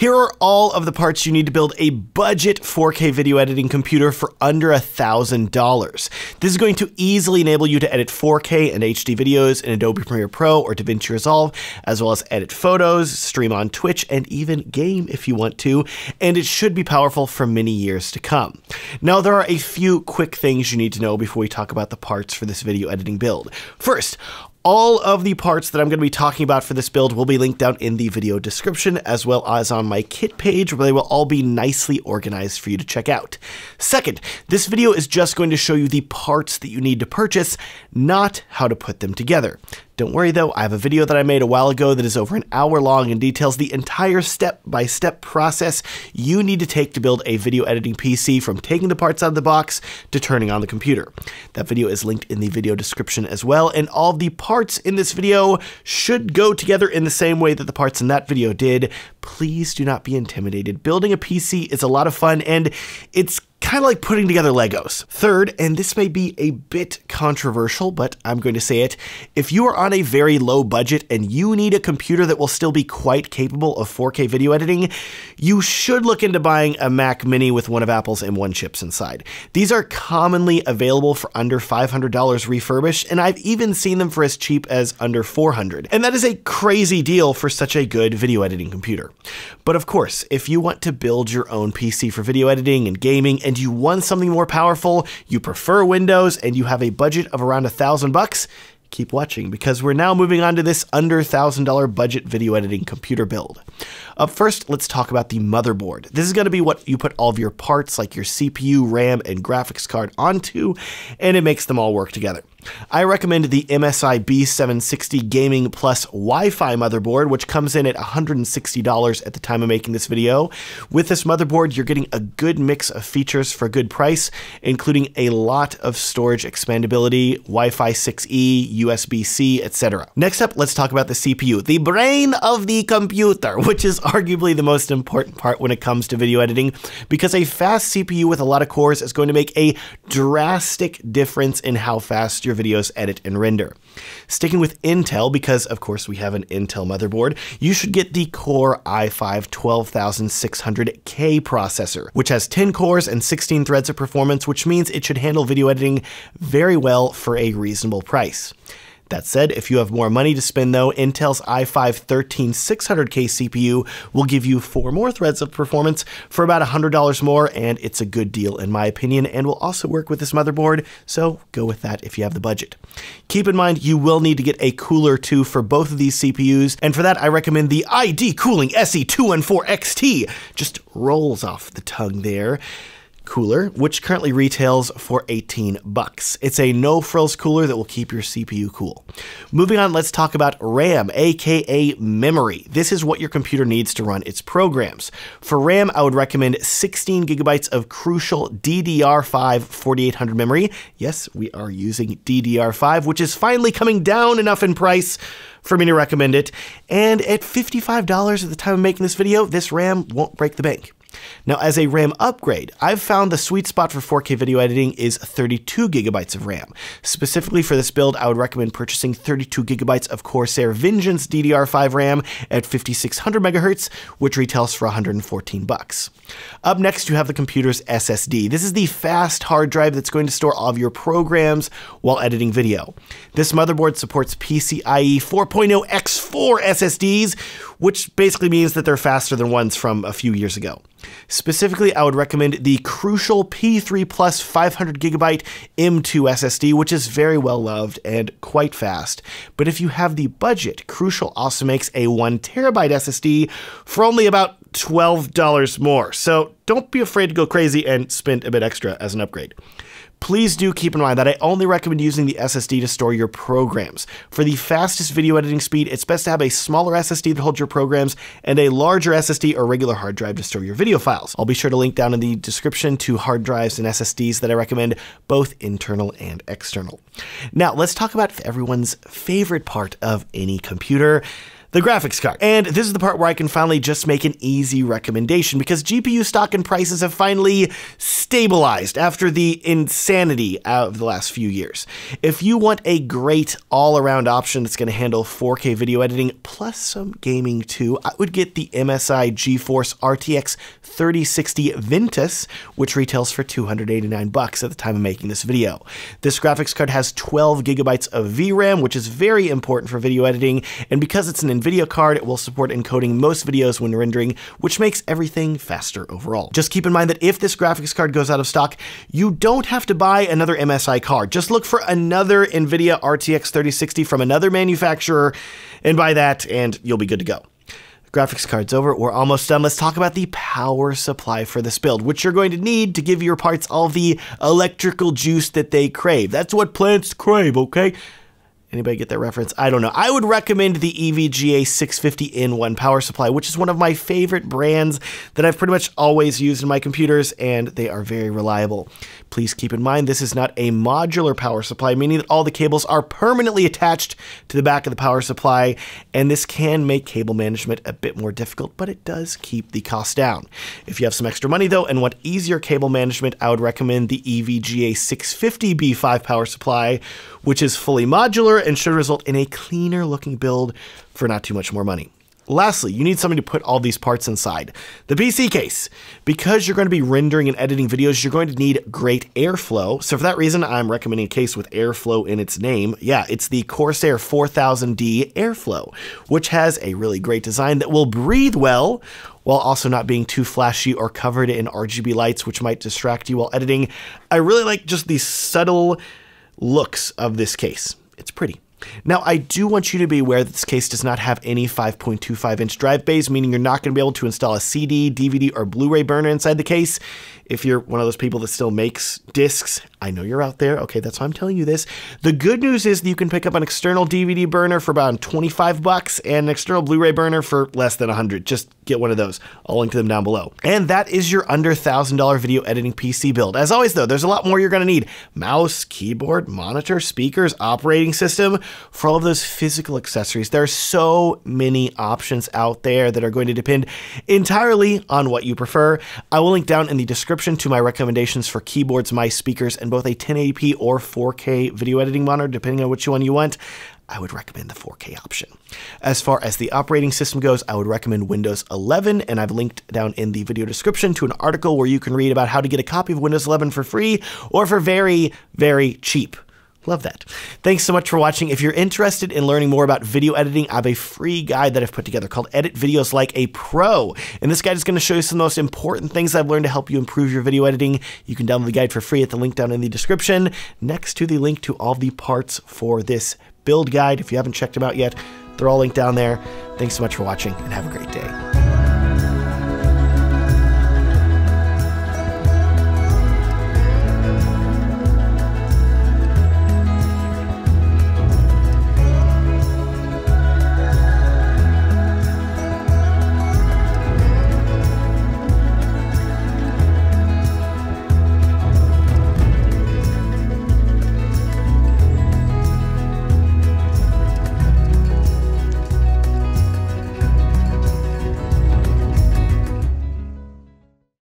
Here are all of the parts you need to build a budget 4K video editing computer for under $1,000. This is going to easily enable you to edit 4K and HD videos in Adobe Premiere Pro or DaVinci Resolve, as well as edit photos, stream on Twitch, and even game if you want to, and it should be powerful for many years to come. Now, there are a few quick things you need to know before we talk about the parts for this video editing build. First, all of the parts that I'm going to be talking about for this build will be linked down in the video description, as well as on my kit page, where they will all be nicely organized for you to check out. Second, this video is just going to show you the parts that you need to purchase, not how to put them together. Don't worry though, I have a video that I made a while ago that is over an hour long and details the entire step-by-step -step process you need to take to build a video editing PC from taking the parts out of the box to turning on the computer. That video is linked in the video description as well, and all the parts in this video should go together in the same way that the parts in that video did. Please do not be intimidated. Building a PC is a lot of fun, and it's kind of like putting together Legos. Third, and this may be a bit controversial, but I'm going to say it, if you are on a very low budget and you need a computer that will still be quite capable of 4K video editing, you should look into buying a Mac Mini with one of Apple's M1 chips inside. These are commonly available for under $500 refurbished, and I've even seen them for as cheap as under $400. And that is a crazy deal for such a good video editing computer. But of course, if you want to build your own PC for video editing and gaming and you want something more powerful, you prefer Windows, and you have a budget of around a thousand bucks, keep watching because we're now moving on to this under $1,000 budget video editing computer build. Up first, let's talk about the motherboard. This is going to be what you put all of your parts like your CPU, RAM, and graphics card onto, and it makes them all work together. I recommend the MSI B760 Gaming Plus Wi-Fi motherboard, which comes in at $160 at the time of making this video. With this motherboard, you're getting a good mix of features for a good price, including a lot of storage expandability, Wi-Fi 6E, USB-C, etc. Next up, let's talk about the CPU, the brain of the computer, which is arguably the most important part when it comes to video editing, because a fast CPU with a lot of cores is going to make a drastic difference in how fast your videos edit and render. Sticking with Intel, because of course we have an Intel motherboard, you should get the Core i5 12600K processor, which has 10 cores and 16 threads of performance, which means it should handle video editing very well for a reasonable price. That said, if you have more money to spend though, Intel's i5 13600K CPU will give you four more threads of performance for about $100 more, and it's a good deal in my opinion, and will also work with this motherboard, so go with that if you have the budget. Keep in mind, you will need to get a cooler too for both of these CPUs, and for that I recommend the ID Cooling SE214XT. Just rolls off the tongue there cooler, which currently retails for 18 bucks. It's a no frills cooler that will keep your CPU cool. Moving on, let's talk about RAM, aka memory. This is what your computer needs to run its programs. For RAM, I would recommend 16 gigabytes of crucial DDR5 4800 memory. Yes, we are using DDR5, which is finally coming down enough in price for me to recommend it. And at $55 at the time of making this video, this RAM won't break the bank. Now, as a RAM upgrade, I've found the sweet spot for 4K video editing is 32 gigabytes of RAM. Specifically for this build, I would recommend purchasing 32 gigabytes of Corsair Vengeance DDR5 RAM at 5600 megahertz, which retails for 114 bucks. Up next, you have the computer's SSD. This is the fast hard drive that's going to store all of your programs while editing video. This motherboard supports PCIe 4.0 X4 SSDs, which basically means that they're faster than ones from a few years ago. Specifically, I would recommend the Crucial P3 Plus 500 gigabyte M2 SSD, which is very well loved and quite fast. But if you have the budget, Crucial also makes a 1 terabyte SSD for only about $12 more. So don't be afraid to go crazy and spend a bit extra as an upgrade. Please do keep in mind that I only recommend using the SSD to store your programs. For the fastest video editing speed, it's best to have a smaller SSD that holds your programs and a larger SSD or regular hard drive to store your video files. I'll be sure to link down in the description to hard drives and SSDs that I recommend, both internal and external. Now, let's talk about everyone's favorite part of any computer the graphics card. And this is the part where I can finally just make an easy recommendation because GPU stock and prices have finally stabilized after the insanity of the last few years. If you want a great all around option that's going to handle 4K video editing plus some gaming too, I would get the MSI GeForce RTX 3060 Ventus, which retails for 289 bucks at the time of making this video. This graphics card has 12 gigabytes of VRAM, which is very important for video editing, and because it's an NVIDIA card, it will support encoding most videos when rendering, which makes everything faster overall. Just keep in mind that if this graphics card goes out of stock, you don't have to buy another MSI card. Just look for another NVIDIA RTX 3060 from another manufacturer and buy that, and you'll be good to go. Graphics card's over, we're almost done. Let's talk about the power supply for this build, which you're going to need to give your parts all the electrical juice that they crave. That's what plants crave, okay? Anybody get that reference? I don't know. I would recommend the EVGA 650N1 power supply, which is one of my favorite brands that I've pretty much always used in my computers, and they are very reliable. Please keep in mind this is not a modular power supply, meaning that all the cables are permanently attached to the back of the power supply, and this can make cable management a bit more difficult, but it does keep the cost down. If you have some extra money though and want easier cable management, I would recommend the EVGA 650B5 power supply, which is fully modular and should result in a cleaner looking build for not too much more money. Lastly, you need something to put all these parts inside. The PC case. Because you're going to be rendering and editing videos, you're going to need great airflow. So for that reason, I'm recommending a case with airflow in its name. Yeah, it's the Corsair 4000D Airflow, which has a really great design that will breathe well while also not being too flashy or covered in RGB lights, which might distract you while editing. I really like just the subtle looks of this case. It's pretty. Now, I do want you to be aware that this case does not have any 5.25 inch drive bays, meaning you're not going to be able to install a CD, DVD, or Blu ray burner inside the case. If you're one of those people that still makes discs, I know you're out there. Okay, that's why I'm telling you this. The good news is that you can pick up an external DVD burner for about 25 bucks and an external Blu ray burner for less than 100. Just get one of those. I'll link to them down below. And that is your under $1,000 video editing PC build. As always, though, there's a lot more you're going to need mouse, keyboard, monitor, speakers, operating system for all of those physical accessories. There are so many options out there that are going to depend entirely on what you prefer. I will link down in the to my recommendations for keyboards, mice, speakers, and both a 1080p or 4K video editing monitor, depending on which one you want. I would recommend the 4K option. As far as the operating system goes, I would recommend Windows 11, and I've linked down in the video description to an article where you can read about how to get a copy of Windows 11 for free or for very, very cheap. Love that. Thanks so much for watching. If you're interested in learning more about video editing, I have a free guide that I've put together called Edit Videos Like a Pro. And this guide is going to show you some of the most important things I've learned to help you improve your video editing. You can download the guide for free at the link down in the description, next to the link to all the parts for this build guide. If you haven't checked them out yet, they're all linked down there. Thanks so much for watching and have a great day.